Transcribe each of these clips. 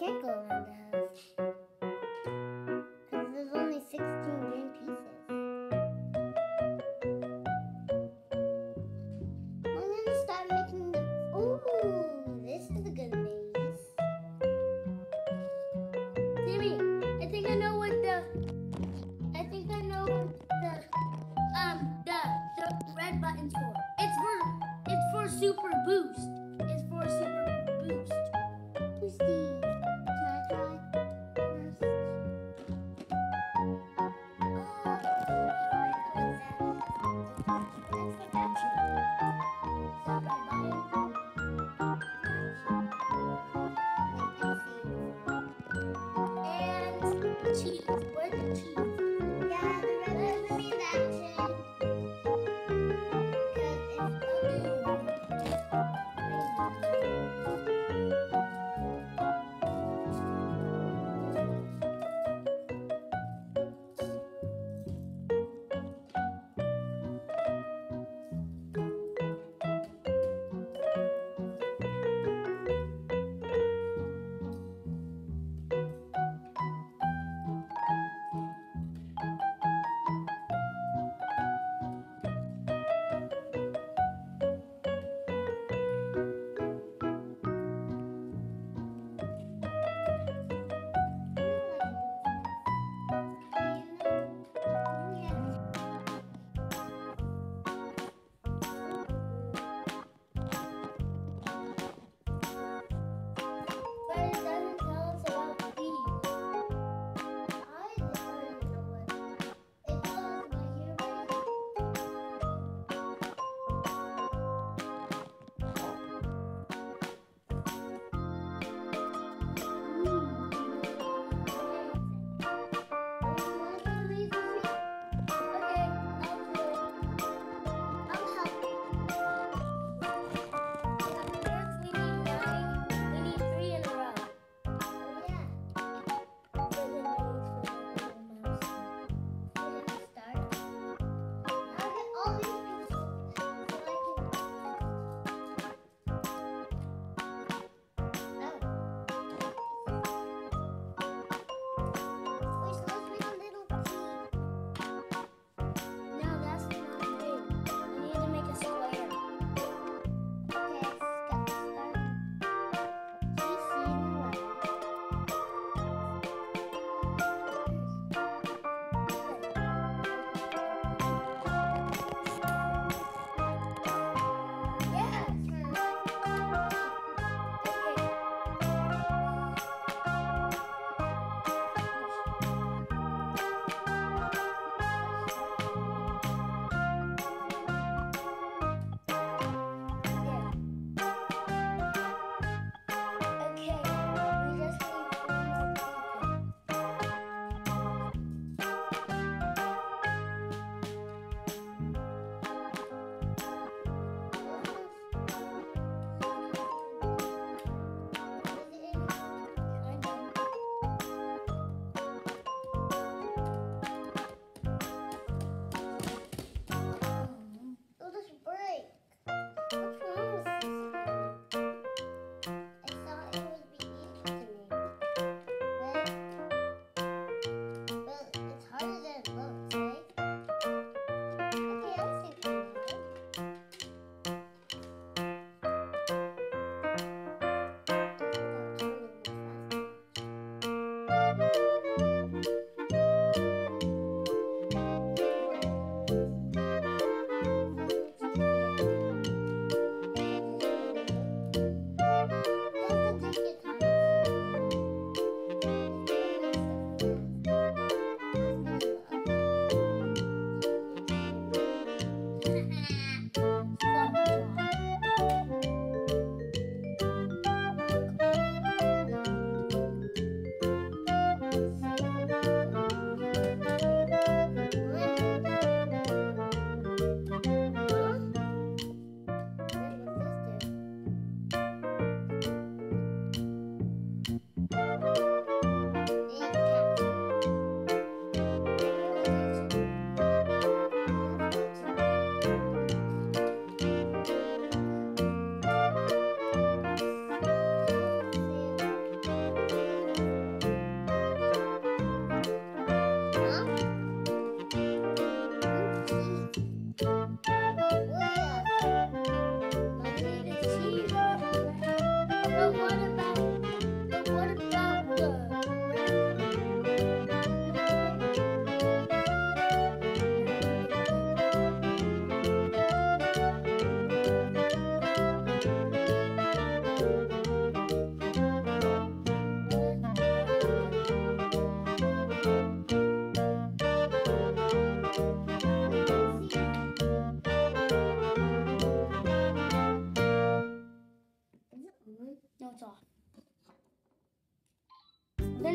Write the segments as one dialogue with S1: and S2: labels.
S1: 我不能。Cheese. Where's the cheese?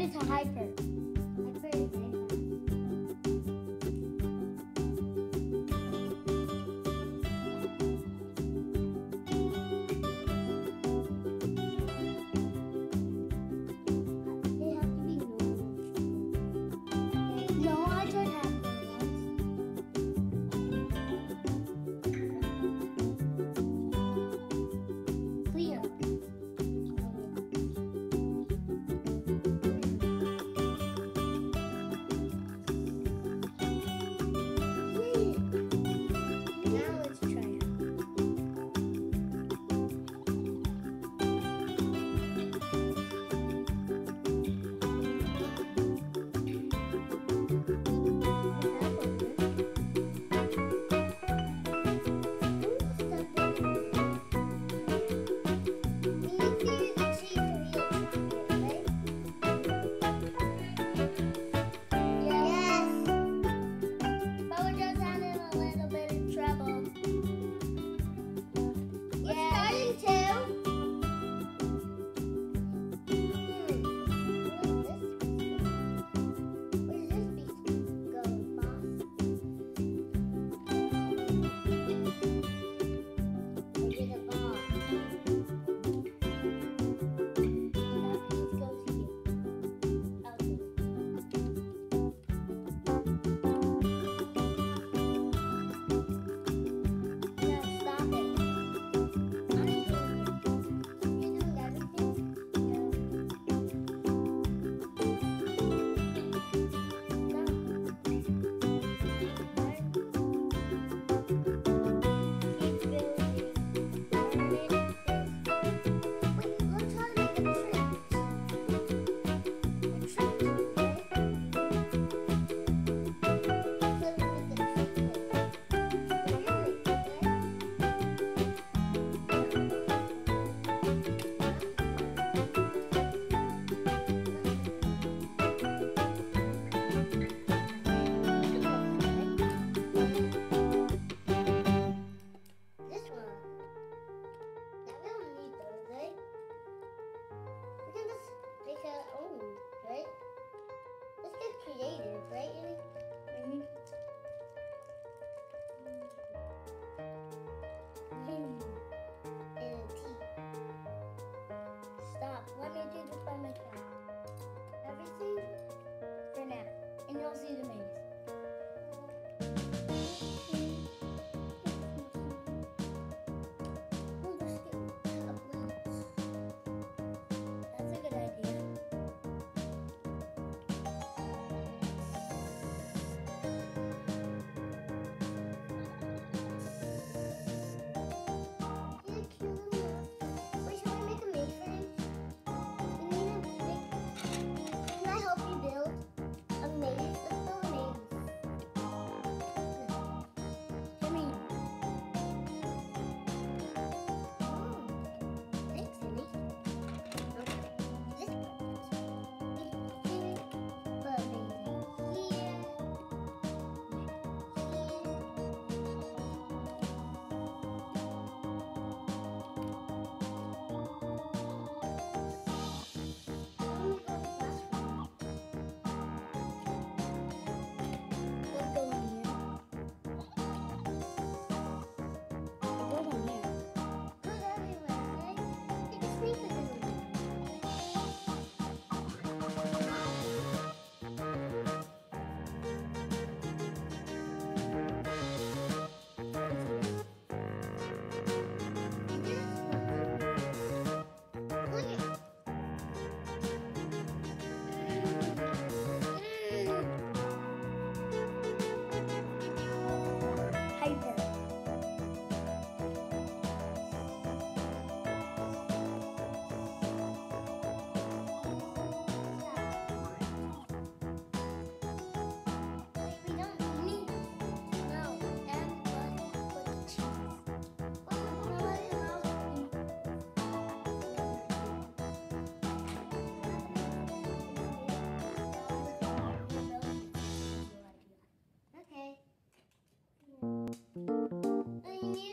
S1: It's a. Hyper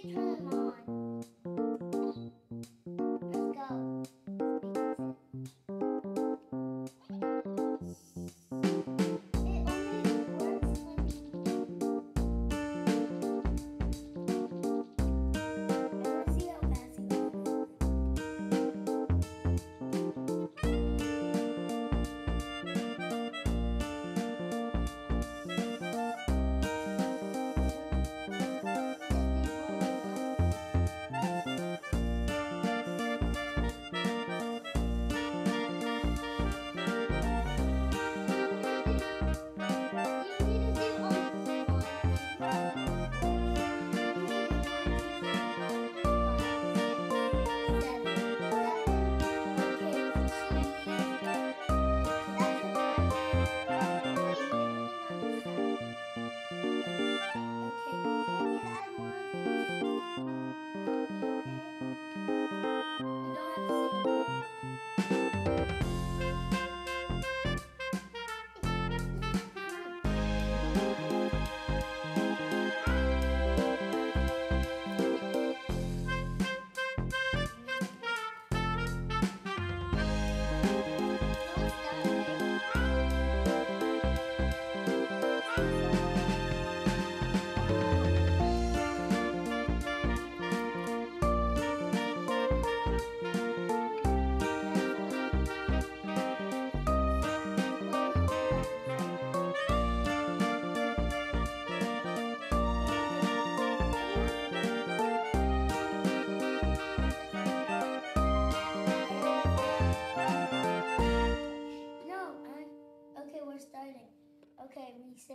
S1: you need You don't have to
S2: sing.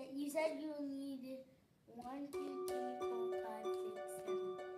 S2: said you said you needed one, two, three, four, five, six, seven.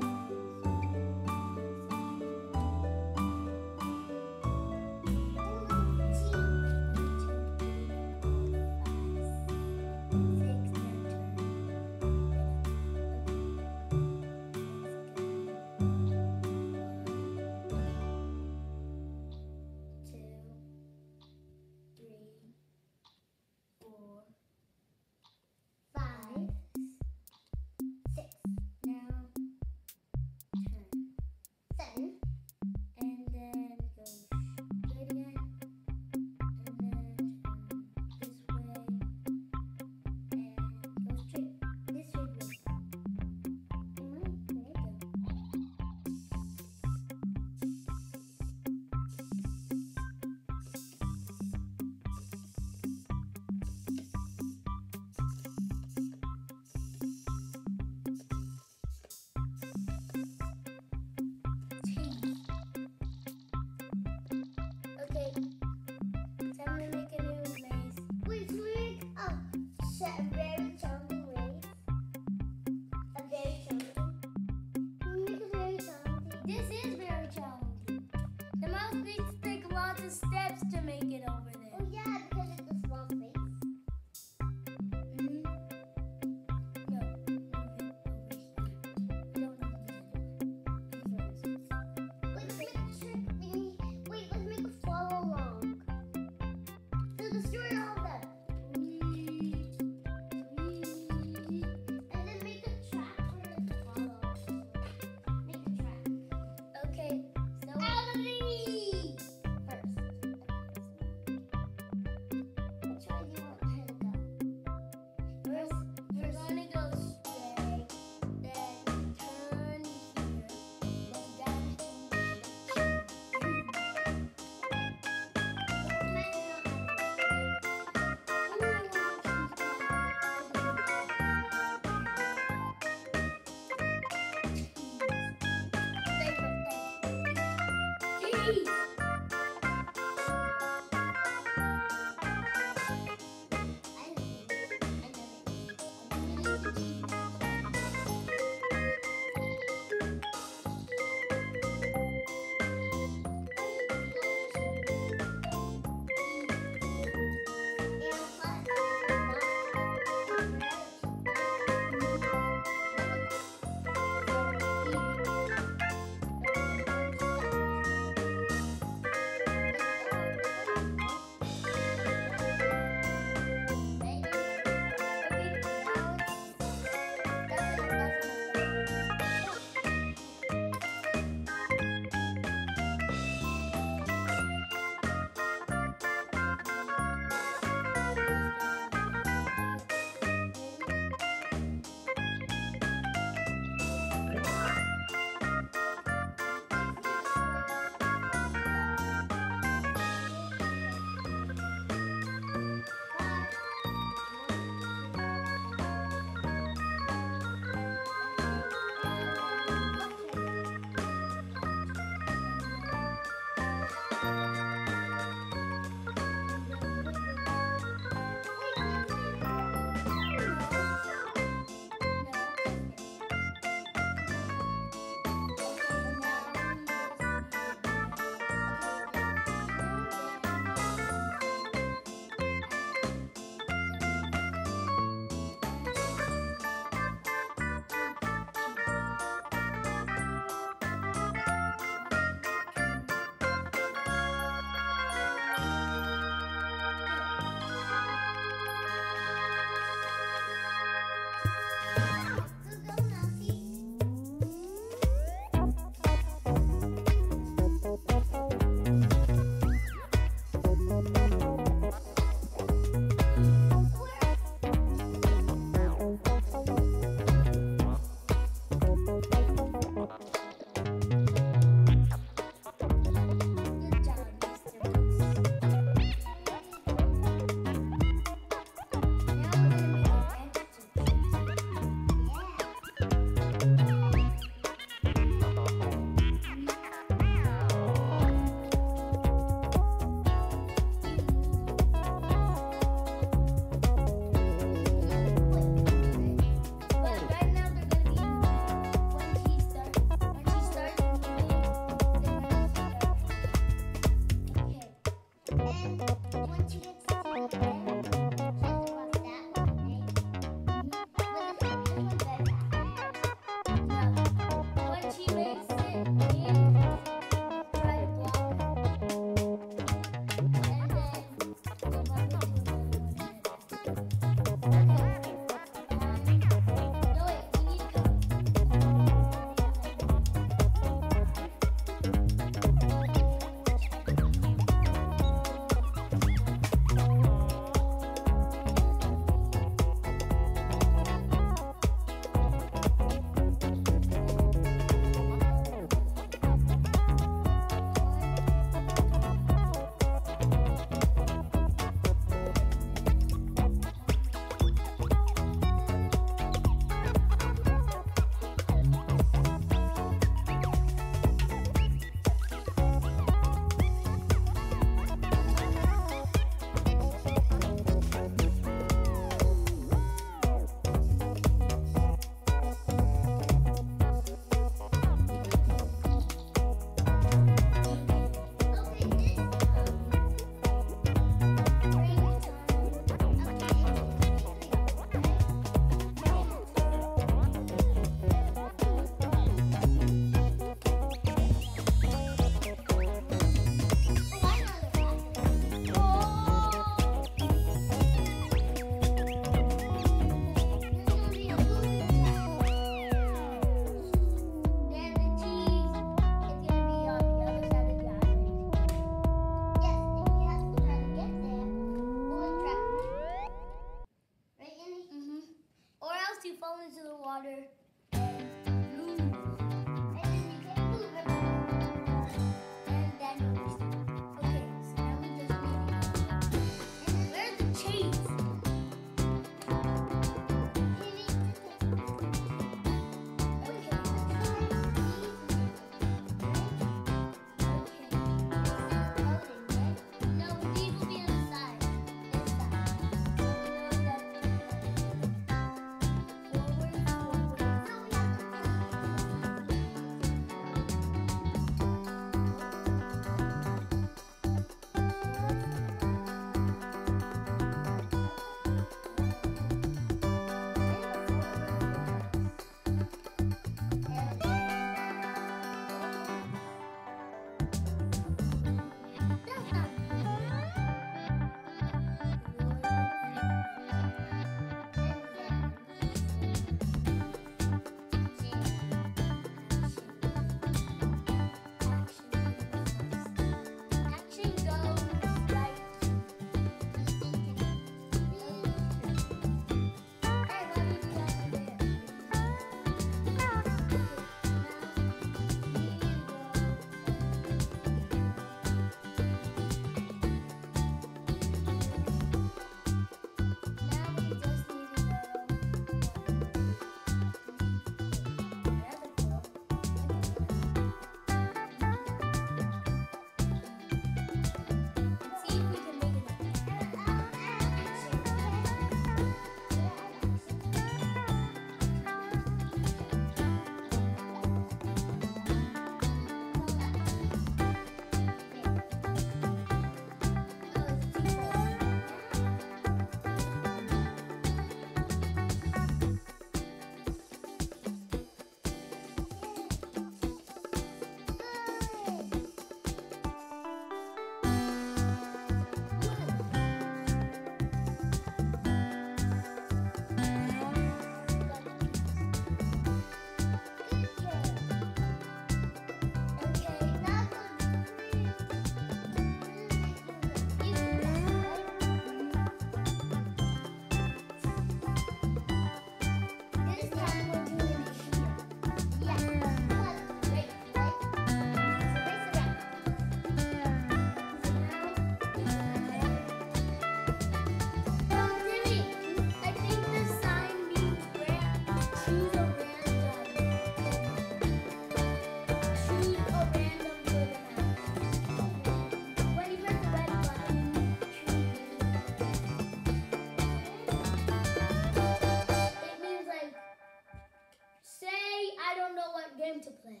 S2: to play.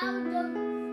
S2: I would go.